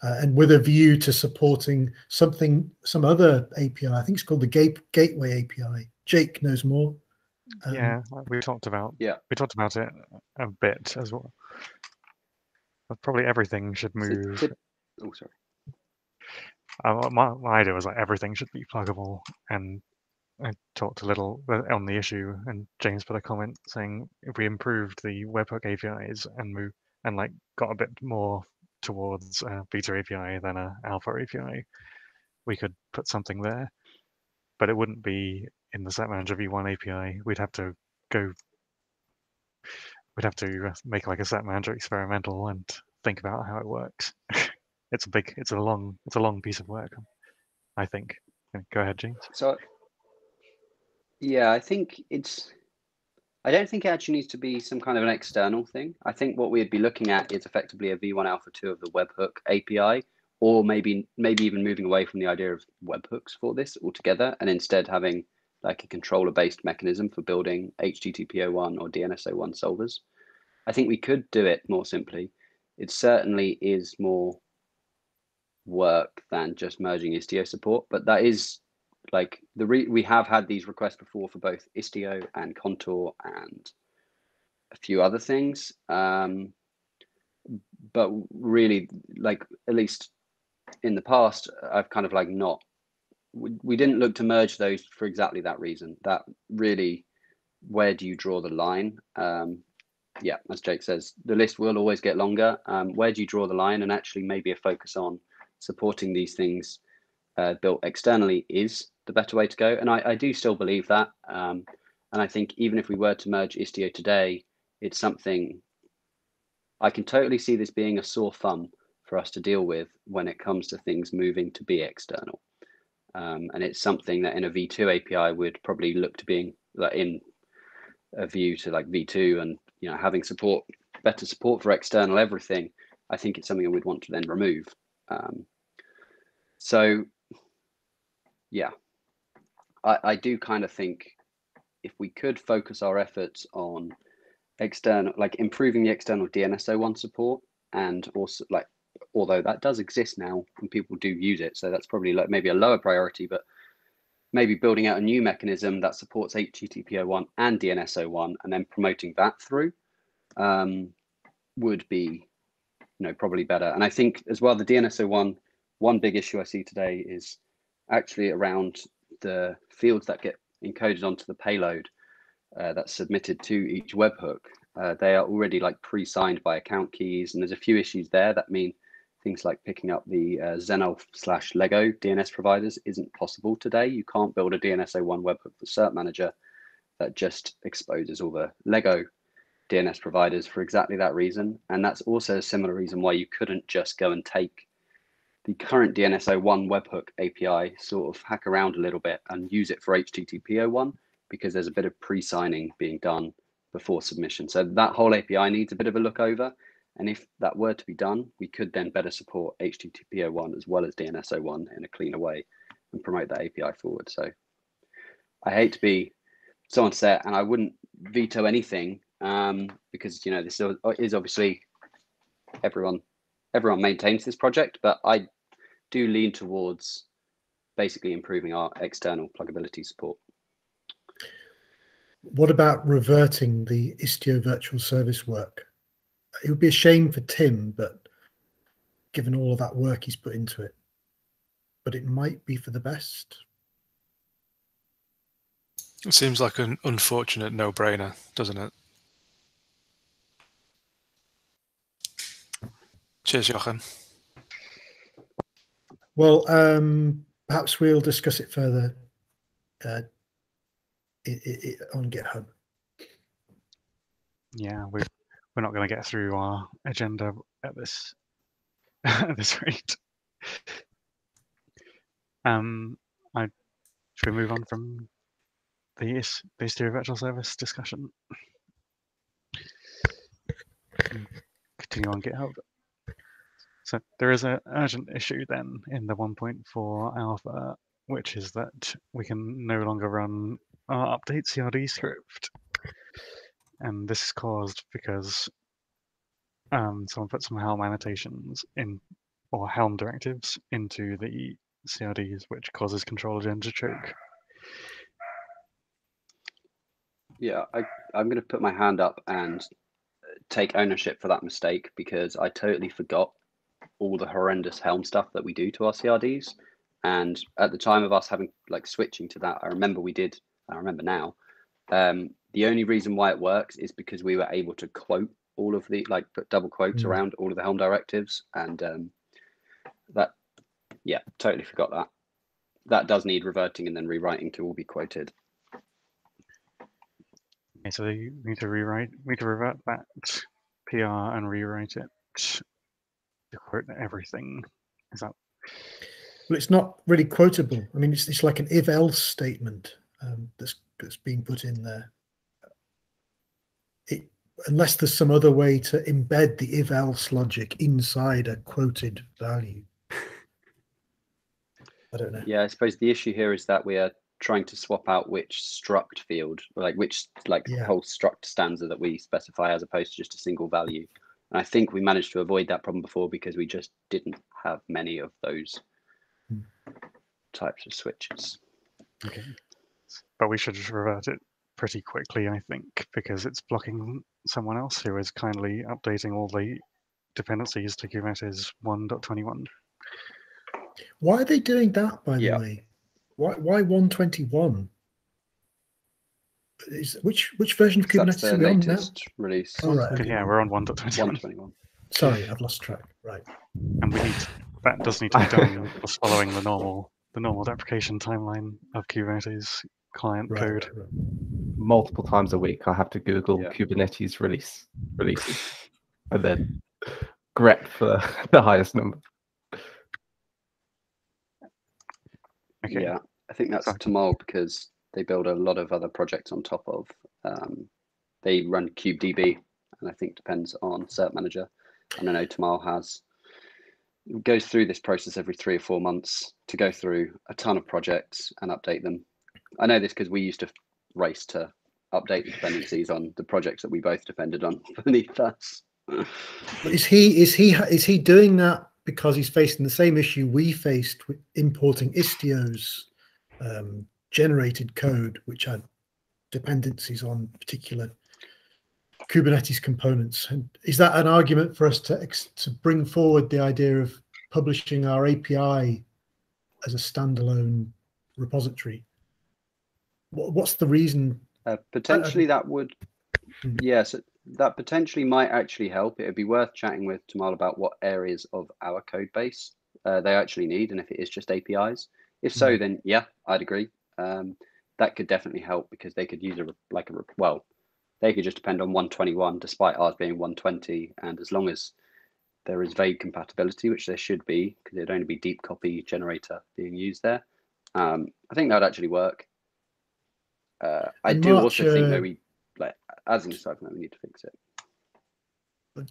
uh, and with a view to supporting something, some other API. I think it's called the Gate, Gateway API. Jake knows more. Um, yeah, we talked about Yeah. we talked about it a bit as well. But probably everything should move. oh, sorry. Uh, my, my idea was like everything should be pluggable, and I talked a little uh, on the issue, and James put a comment saying if we improved the webhook APIs and move and like got a bit more towards uh, beta API than a alpha API, we could put something there, but it wouldn't be in the Cert Manager v1 API. We'd have to go. We'd have to uh, make like a Cert Manager experimental and think about how it works. it's a big, it's a long, it's a long piece of work. I think. Go ahead, James. So Yeah, I think it's. I don't think it actually needs to be some kind of an external thing. I think what we'd be looking at is effectively a V1 Alpha 2 of the webhook API, or maybe maybe even moving away from the idea of webhooks for this altogether, and instead having like a controller-based mechanism for building HTTP01 or DNS01 solvers. I think we could do it more simply. It certainly is more work than just merging Istio support, but that is like the re- we have had these requests before for both Istio and Contour and a few other things. Um, but really, like at least in the past, I've kind of like not. We, we didn't look to merge those for exactly that reason. That really, where do you draw the line? Um, yeah, as Jake says, the list will always get longer. Um, where do you draw the line? And actually, maybe a focus on supporting these things uh, built externally is the better way to go. And I, I do still believe that. Um, and I think even if we were to merge Istio today, it's something I can totally see this being a sore thumb for us to deal with when it comes to things moving to be external. Um, and it's something that in a V2 API would probably look to being like in a view to like V2 and you know having support, better support for external everything. I think it's something we'd want to then remove. Um, so yeah, I, I do kind of think if we could focus our efforts on external, like improving the external DNS01 support, and also like, although that does exist now and people do use it, so that's probably like maybe a lower priority, but maybe building out a new mechanism that supports HTTP01 and DNS01 and then promoting that through um, would be, you know, probably better. And I think as well, the DNS01, one big issue I see today is actually around the fields that get encoded onto the payload uh, that's submitted to each webhook. Uh, they are already like pre-signed by account keys, and there's a few issues there that mean things like picking up the uh, xenolf slash Lego DNS providers isn't possible today. You can't build a DNS01 webhook for Cert Manager that just exposes all the Lego DNS providers for exactly that reason. And that's also a similar reason why you couldn't just go and take the current DNS01 webhook API, sort of hack around a little bit and use it for HTTP01 because there's a bit of pre-signing being done before submission. So that whole API needs a bit of a look over. And if that were to be done, we could then better support HTTP01 as well as DNS01 in a cleaner way and promote that API forward. So I hate to be so on set and I wouldn't veto anything um, because, you know, this is obviously everyone everyone maintains this project, but I do lean towards basically improving our external pluggability support. What about reverting the Istio virtual service work? It would be a shame for Tim, but given all of that work he's put into it, but it might be for the best. It seems like an unfortunate no-brainer, doesn't it? Cheers, Jochen. Well, um, perhaps we'll discuss it further uh, it, it, on GitHub. Yeah, we're we're not going to get through our agenda at this at this rate. Um, I should we move on from the is the Istio virtual service discussion? Continue on GitHub. So there is an urgent issue then in the 1.4 alpha, which is that we can no longer run our update CRD script. And this is caused because um, someone put some Helm annotations in, or Helm directives into the CRDs, which causes controller gen to choke. Yeah, I, I'm going to put my hand up and take ownership for that mistake because I totally forgot all the horrendous Helm stuff that we do to our CRDs. And at the time of us having like switching to that, I remember we did. I remember now. Um, the only reason why it works is because we were able to quote all of the like put double quotes mm. around all of the Helm directives, and um, that yeah, totally forgot that. That does need reverting and then rewriting to all be quoted. Okay, so you need to rewrite, we need to revert that PR and rewrite it to quote everything. Is that? Well, it's not really quotable. I mean, it's it's like an if else statement. Um, that's that's being put in there. It, unless there's some other way to embed the if else logic inside a quoted value. I don't know. Yeah, I suppose the issue here is that we are trying to swap out which struct field, like which like Yeah. whole struct stanza that we specify as opposed to just a single value. And I think we managed to avoid that problem before because we just didn't have many of those Hmm. types of switches. Okay. But we should just revert it pretty quickly, I think, because it's blocking someone else who is kindly updating all the dependencies to Kubernetes 1.21. Why are they doing that, by the way? Why why 121? Is which which version of Kubernetes the are we on now? latest release. Oh, right, Okay, okay. Yeah, we're on 1.21. 121. Sorry, I've lost track. Right. And we need that does need to be done just following the normal the normal deprecation timeline of Kubernetes client Right, code. right, right. multiple times a week. I have to Google Yeah. Kubernetes release releases, and then grep for the highest number. Okay. Yeah, I think that's Sorry. Tamal because they build a lot of other projects on top of. Um, they run KubeDB, and I think depends on Cert Manager. And I know Tamal has goes through this process every three or four months to go through a ton of projects and update them. I know this because we used to race to update the dependencies on the projects that we both depended on beneath us. Is he is he is he doing that because he's facing the same issue we faced with importing Istio's um, generated code, which had dependencies on particular Kubernetes components? And is that an argument for us to to bring forward the idea of publishing our API as a standalone repository? What, what's the reason? Uh, potentially that would, Hmm. yes, that potentially might actually help. It would be worth chatting with Tamal about what areas of our code base uh, they actually need, and if it is just APIs. If so, Mhm. then yeah, I'd agree. Um, that could definitely help because they could use a like a well, they could just depend on 121 despite ours being 120, and as long as there is vague compatibility, which there should be, because it'd only be deep copy generator being used there. Um, I think that would actually work. Uh, I And do March, also think uh, that we, like, as an that, we need to fix it.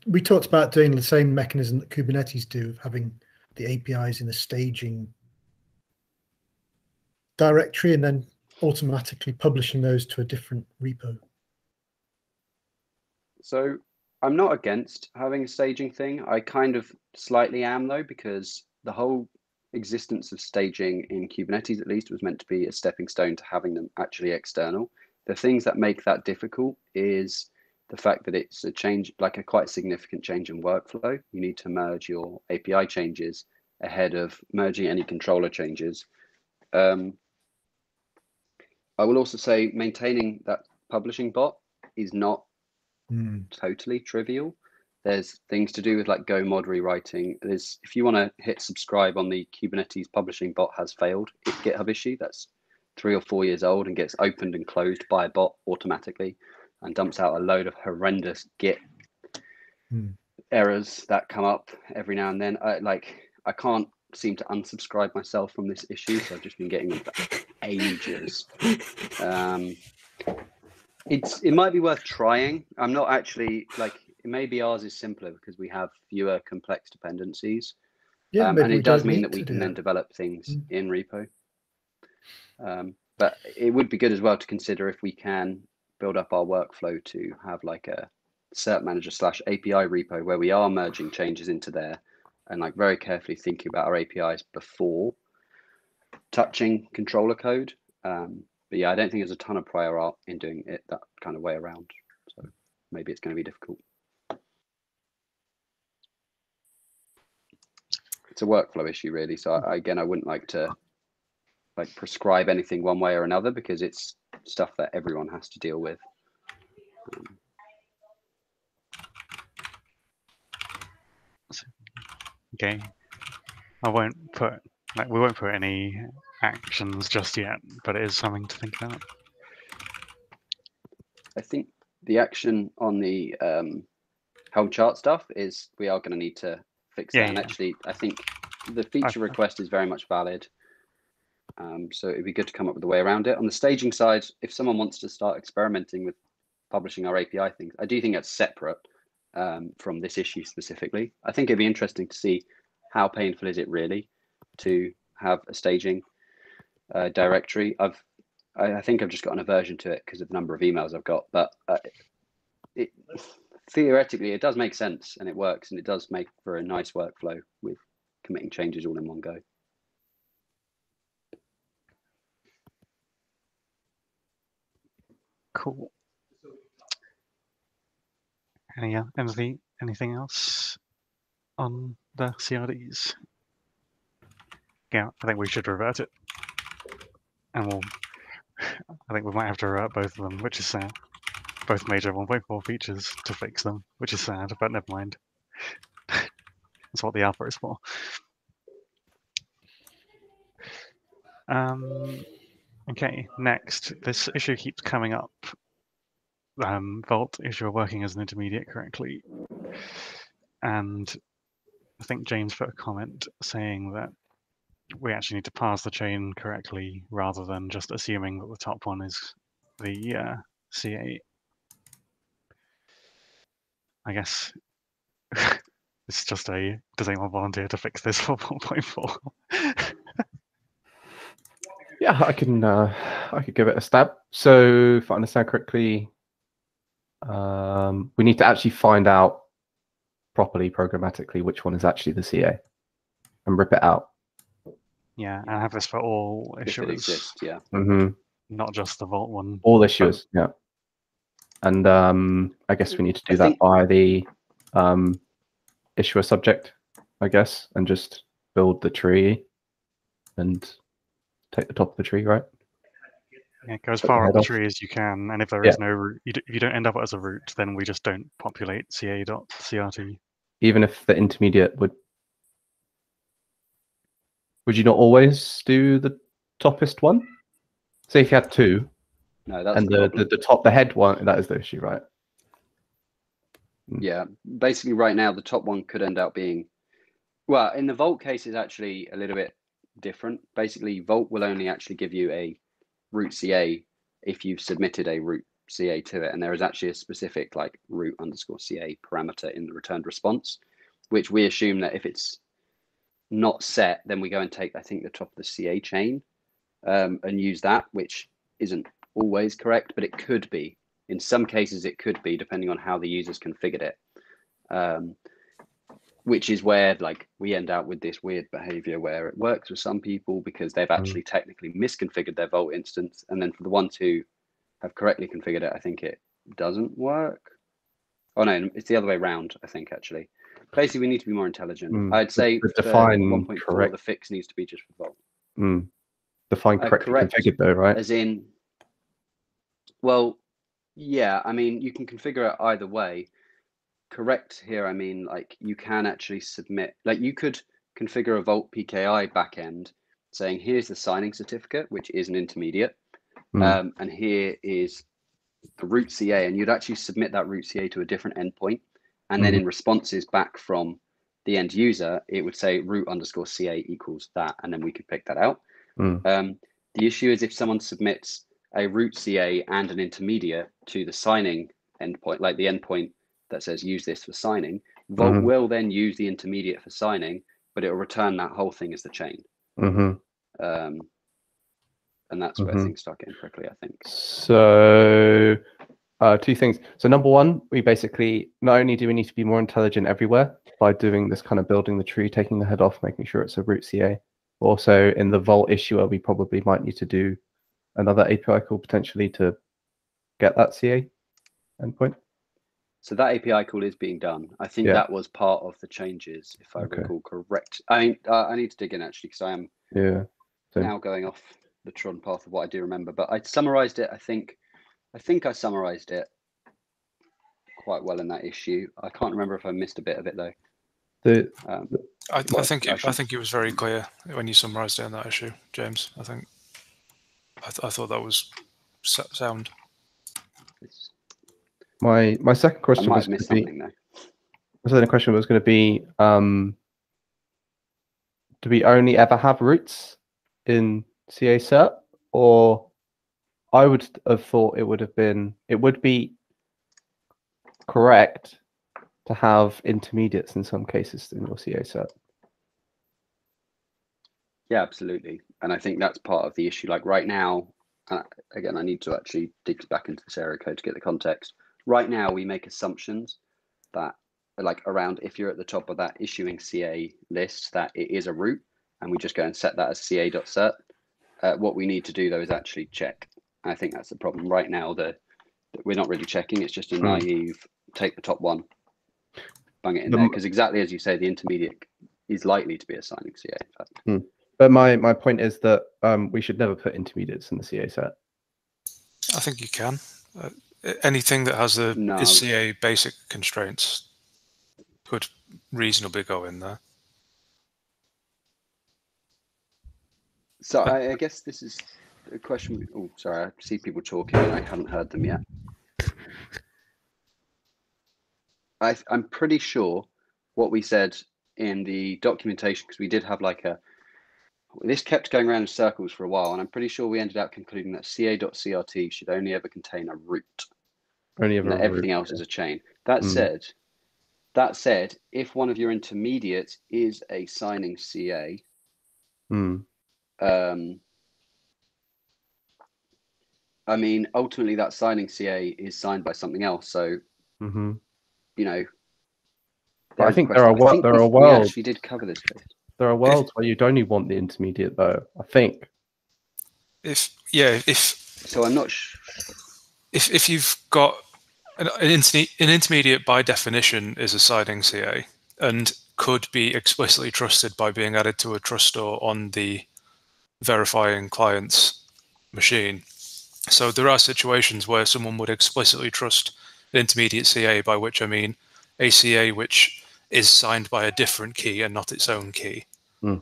We talked about doing the same mechanism that Kubernetes do, of having the APIs in a staging directory and then automatically publishing those to a different repo. So I'm not against having a staging thing. I kind of slightly am though, because the whole existence of staging in Kubernetes, at least, was meant to be a stepping stone to having them actually external. The things that make that difficult is the fact that it's a change, like a quite significant change in workflow. You need to merge your API changes ahead of merging any controller changes. Um, I will also say maintaining that publishing bot is not totally trivial. There's things to do with like Go mod rewriting. There's if you want to hit subscribe on the Kubernetes publishing bot has failed GitHub issue that's three or four years old and gets opened and closed by a bot automatically and dumps out a load of horrendous Git Hmm. errors that come up every now and then. I like I can't seem to unsubscribe myself from this issue, so I've just been getting them for ages. Um, it's it might be worth trying. I'm not actually like maybe ours is simpler because we have fewer complex dependencies. Yeah, um, and it does mean that we can then develop things Mm. in repo. Um, but it would be good as well to consider if we can build up our workflow to have like a cert manager slash API repo where we are merging changes into there and like very carefully thinking about our APIs before touching controller code. Um, but yeah, I don't think there's a ton of prior art in doing it that kind of way around. So maybe it's going to be difficult. It's a workflow issue, really. So I, again, I wouldn't like to like prescribe anything one way or another because it's stuff that everyone has to deal with. Um, Okay. I won't put like we won't put any actions just yet, but it is something to think about. I think the action on the um, Helm chart stuff is we are going to need to fix Yeah, that. And yeah. actually, I think the feature request is very much valid. Um, so it'd be good to come up with a way around it. On the staging side, if someone wants to start experimenting with publishing our API things, I do think that's separate um, from this issue specifically. I think it'd be interesting to see how painful is it really to have a staging uh, directory. I've, I, I think I've just got an aversion to it because of the number of emails I've got, but uh, it, theoretically it does make sense and it works and it does make for a nice workflow with committing changes all in one go. Cool. Any uh, anything anything else on the CRDs? Yeah, I think we should revert it, and we'll. I think we might have to revert both of them, which is sad. Both major 1.4 features to fix them, which is sad, but never mind. That's what the alpha is for. Um, okay, next, this issue keeps coming up. Um, Vault issue working as an intermediate correctly. And I think James put a comment saying that we actually need to parse the chain correctly rather than just assuming that the top one is the uh, CA. I guess it's just a does anyone volunteer to fix this for 1.4? Yeah, I can. Uh, I could give it a stab. So, if I understand correctly, um, we need to actually find out properly programmatically which one is actually the CA, and rip it out. yeah, and have this for all If it issuers, exists, yeah. hmm not just the Vault one. All issuers, yeah. And um, I guess we need to do I that think- by the um, issuer subject, I guess, and just build the tree and take the top of the tree, right? Yeah, go as Cut far up head the off. tree as you can, and if there Yeah. is no root, you if you don't end up as a root, then we just don't populate ca.crt. Even if the intermediate would. Would you not always do the toppest one? Say if you had two, No, that's and the, the, the, the top, the head one, that is the issue, right? Yeah, basically right now the top one could end up being, well, in the Vault case is actually a little bit different. Basically, Vault will only actually give you a root CA if you've submitted a root CA to it, and there is actually a specific like root underscore CA parameter in the returned response, which we assume that if it's not set, then we go and take I think the top of the CA chain um, and use that, which isn't always correct, but it could be. In some cases, it could be depending on how the users configured it. Um, which is where like we end up with this weird behavior where it works with some people because they've actually technically misconfigured their Vault instance, and then for the ones who have correctly configured it, I think it doesn't work. Oh no, it's the other way around. I think actually. Basically, we need to be more intelligent. Mm, I'd say for define 1.4, correct- the fix needs to be just for Vault. Mm. Define Uh, correct. configured though, right? As in, well, yeah, I mean, you can configure it either way. Correct here, I mean, like you can actually submit, like you could configure a Vault PKI backend saying, here's the signing certificate, which is an intermediate, Mm. um, and here is the root CA, and you'd actually submit that root CA to a different endpoint, and then Mhm. in responses back from the end user, it would say root underscore CA equals that, and then we could pick that out. Mm. Um, the issue is if someone submits a root CA and an intermediate to the signing endpoint, like the endpoint that says use this for signing, Vault Mhm. will then use the intermediate for signing, but it will return that whole thing as the chain. hmm Um, and that's where Mhm. things start getting prickly, I think. So, uh, two things. So, number one, we basically not only do we need to be more intelligent everywhere by doing this kind of building the tree, taking the head off, making sure it's a root CA. Also, in the Vault issuer, we probably might need to do another API call potentially to get that CA endpoint. So that API call is being done. I think Yeah. that was part of the changes, if I Okay. recall correct. I mean, uh, I need to dig in actually because I am Yeah. So, now going off the trodden path of what I do remember. But I summarized it. I think, I think I summarized it quite well in that issue. I can't remember if I missed a bit of it though. the Um, I, I think it, I think it was very clear when you summarised it in that issue, James. I think I, th- I thought that was s- sound. my my second question was going to be though. my second question was going to be um, do we only ever have roots in CA cert, or I would have thought it would have been it would be correct to have intermediates in some cases in your CA cert. Yeah, absolutely. And I think that's part of the issue. Like right now, uh, again, I need to actually dig back into this area code to get the context. Right now, we make assumptions that, like, around if you're at the top of that issuing CA list, that it is a root, and we just go and set that as ca.cert. Uh, what we need to do though is actually check. I think that's the problem right now. The that we're not really checking. It's just a Hmm. naive take the top one, bang it in The there. Because exactly as you say, the intermediate is likely to be assigning CA. In fact. But my my point is that um, we should never put intermediates in the CA set. I think you can. Uh, anything that has the No. is CA basic constraints could reasonably go in there. So I, I guess this is a question. Oh, sorry, I see people talking and I haven't heard them yet. I, I'm pretty sure what we said in the documentation, because we did have like a, this kept going around in circles for a while, and I'm pretty sure we ended up concluding that ca.crt should only ever contain a root, Only ever everything else is a chain. That Mm. said, that said, if one of your intermediates is a signing CA, Hmm. um, I mean, ultimately, that signing CA is signed by something else. So, hmm you know, I think there are wo- think there we- are we worlds. actually did cover this case. There are worlds where you'd only want the intermediate, though. I think. If yeah, if So I'm not. Sh- if if you've got an, an, inter- an intermediate by definition is a signing CA and could be explicitly trusted by being added to a trust store on the verifying client's machine. So there are situations where someone would explicitly trust an intermediate CA, by which I mean a CA which is signed by a different key and not its own key. Hmm.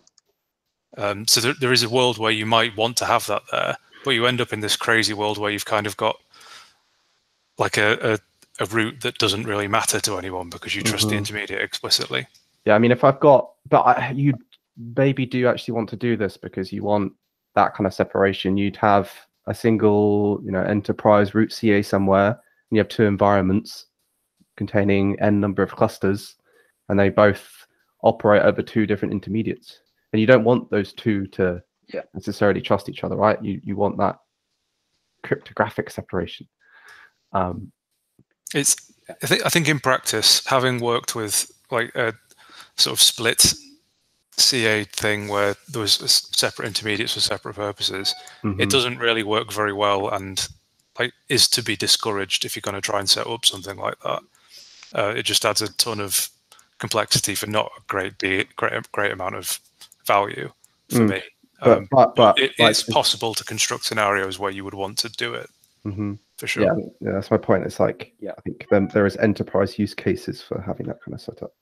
Um, so there, there is a world where you might want to have that there, but you end up in this crazy world where you've kind of got like a, a, a root that doesn't really matter to anyone because you trust the Mhm. intermediate explicitly. Yeah, I mean, if I've got, but I, you maybe do actually want to do this because you want that kind of separation. You'd have a single, you know, enterprise root CA somewhere, and you have two environments containing n number of clusters, and they both operate over two different intermediates. And you don't want those two to Yeah. necessarily trust each other, right? You you want that cryptographic separation. Um, It's I think I think in practice, having worked with like a sort of split CA thing where there was s- separate intermediates for separate purposes, it mhm. doesn't really work very well and like is to be discouraged if you're going to try and set up something like that. Uh, it just adds a ton of complexity for not a great de- great great amount of value for Mm. me. But, Um, but, but it, like, it's possible to construct scenarios where you would want to do it mhm. for sure. Yeah, yeah, that's my point. It's like Yeah. I think then there is enterprise use cases for having that kind of setup.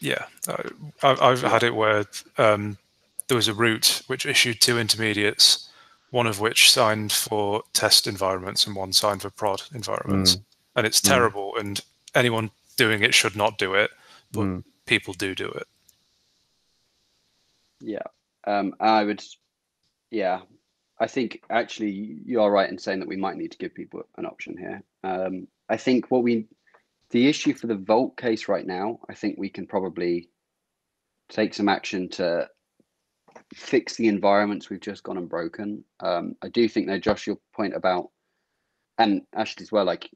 Yeah, uh, I, I've had it where um, there was a root which issued two intermediates, one of which signed for test environments and one signed for prod environments, and it's Mm. terrible. And anyone doing it should not do it, but Mm. people do do it. Yeah. Um, I would. Yeah. I think actually you are right in saying that we might need to give people an option here. Um, I think what we, the issue for the Vault case right now, I think we can probably take some action to fix the environments we've just gone and broken. Um, I do think though, Josh, your point about, and Ashley as well, like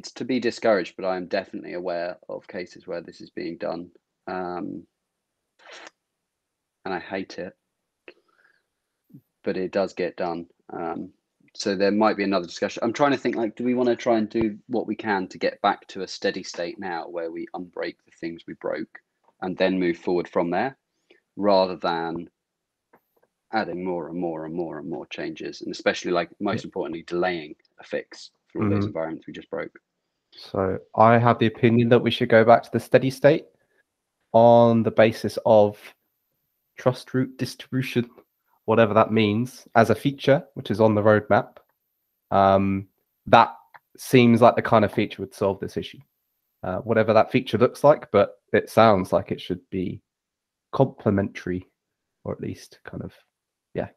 it's to be discouraged, but I am definitely aware of cases where this is being done. Um, and I hate it, but it does get done. Um, so there might be another discussion. I'm trying to think like, do we want to try and do what we can to get back to a steady state now where we unbreak the things we broke and then move forward from there rather than adding more and more and more and more changes and especially like most importantly delaying a fix for all those Mhm. environments we just broke. So I have the opinion that we should go back to the steady state on the basis of trust root distribution, whatever that means, as a feature which is on the roadmap. Um, that seems like the kind of feature would solve this issue. Uh, whatever that feature looks like, but it sounds like it should be complementary, or at least kind of yeah,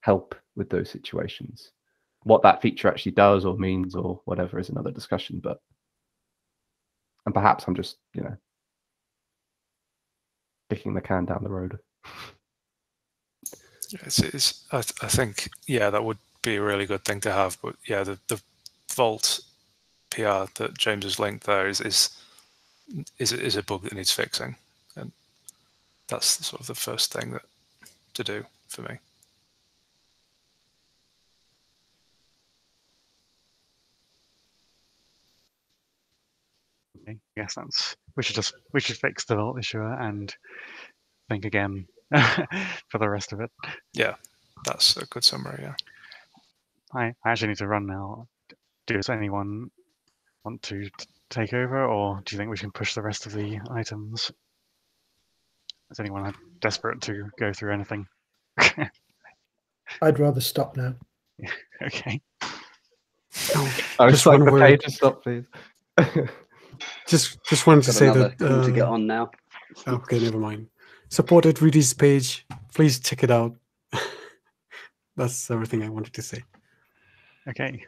help with those situations. What that feature actually does or means or whatever is another discussion, but and perhaps I'm just, you know, kicking the can down the road. It's, it's I, I think yeah that would be a really good thing to have, but yeah the the Vault PR that James has linked there is is is is a bug that needs fixing, and that's sort of the first thing that to do for me. I guess that's we should just we should fix the vault issuer and think again for the rest of it. Yeah, that's a good summary. Yeah. I, I actually need to run now. Does anyone want to t- take over, or do you think we can push the rest of the items? Is anyone desperate to go through anything? I'd rather stop now. okay. I was Just like one the word. page to stop, please. Just just wanted to say that. call to get uh, on now. Okay, never mind. Supported Rudy's page. Please check it out. That's everything I wanted to say. Okay.